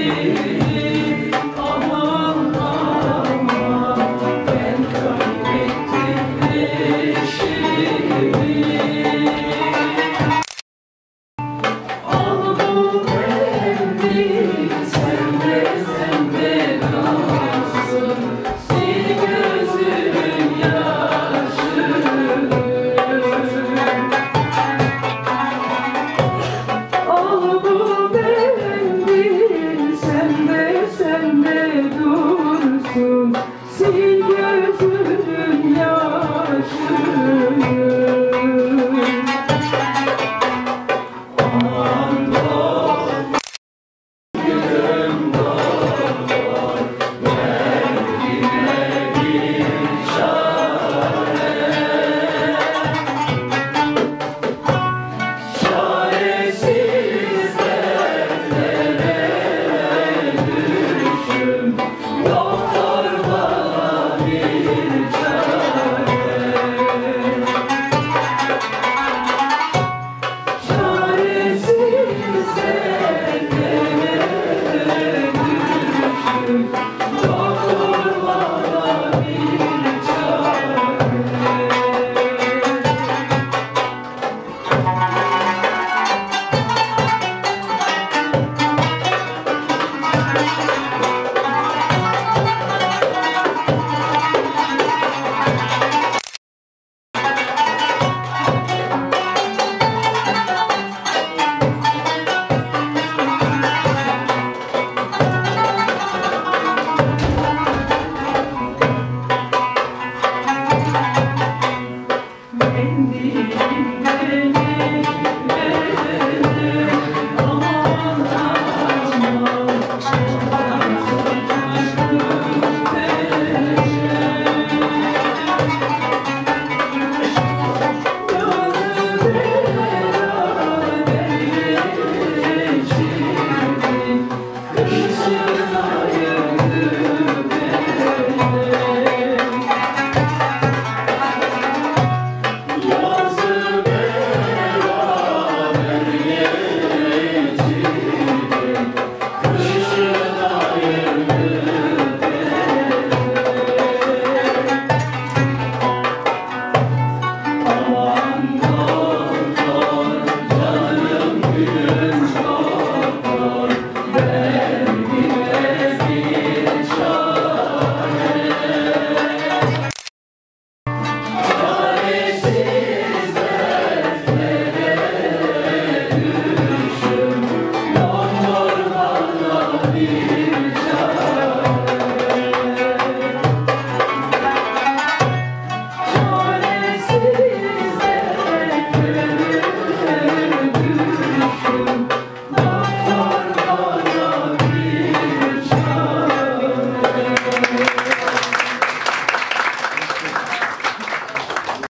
Amen. on